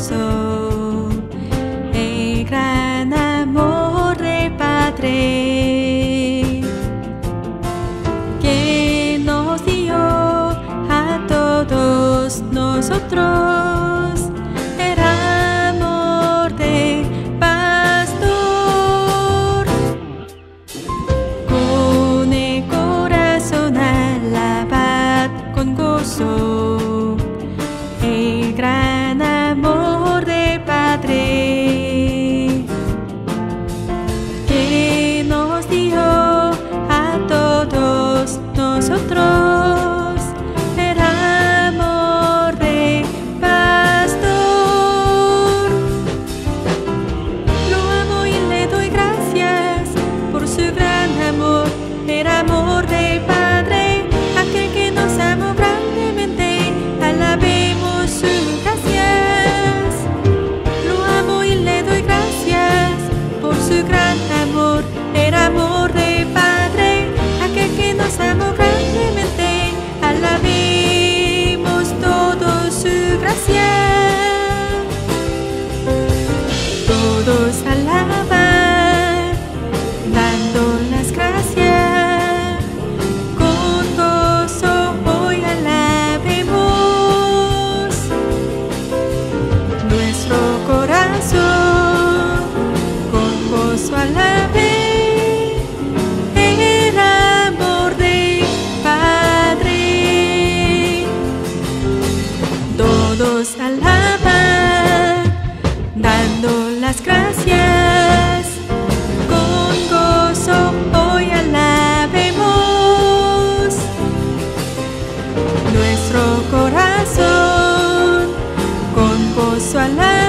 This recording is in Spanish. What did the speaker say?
esposo, el gran amor de Padre, que nos dio a todos nosotros. El amor de pastor Con el corazón alabad con gozo. amor del Padre, aquel que nos amó grandemente, alabemos sus gracias. Lo amo y le doy gracias por su gran amor, el amor del Padre, aquel que nos amó grandemente, alabemos todos su gracias. sois lavé el amor del Padre. Todos alaban, dando las gracias, con gozo hoy alabemos nuestro corazón con gozo.